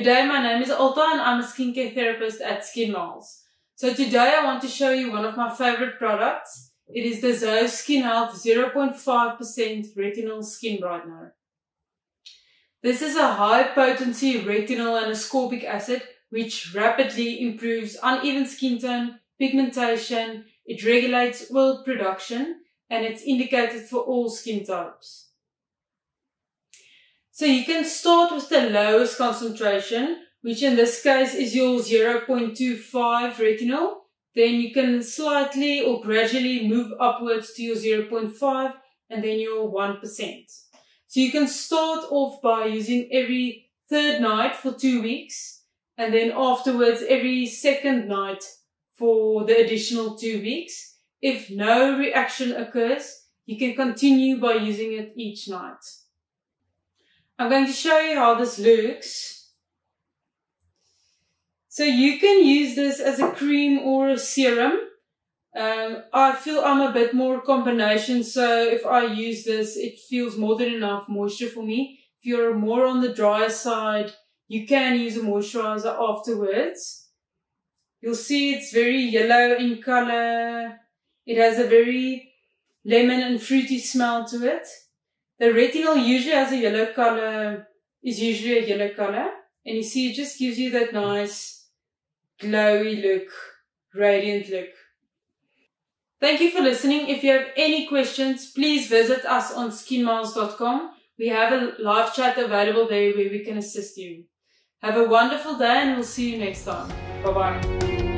Good day, my name is Alta and I'm a skincare therapist at SkinMiles. So today I want to show you one of my favorite products. It is the ZO Skin Health 0.5% Retinol Skin Brightener. This is a high potency retinol and ascorbic acid which rapidly improves uneven skin tone, pigmentation, it regulates oil production, and it's indicated for all skin types. So you can start with the lowest concentration, which in this case is your 0.25 retinol. Then you can slightly or gradually move upwards to your 0.5 and then your 1%. So you can start off by using every third night for two weeks and then afterwards every second night for the additional two weeks. If no reaction occurs, you can continue by using it each night. I'm going to show you how this looks. So you can use this as a cream or a serum. Um, I feel I'm a bit more combination, so if I use this, it feels more than enough moisture for me. If you're more on the drier side, you can use a moisturizer afterwards. You'll see it's very yellow in color. It has a very lemon and fruity smell to it. The retinal usually has a yellow color, is usually a yellow color. And you see, it just gives you that nice glowy look, radiant look. Thank you for listening. If you have any questions, please visit us on skinmiles.com. We have a live chat available there where we can assist you. Have a wonderful day and we'll see you next time. Bye bye.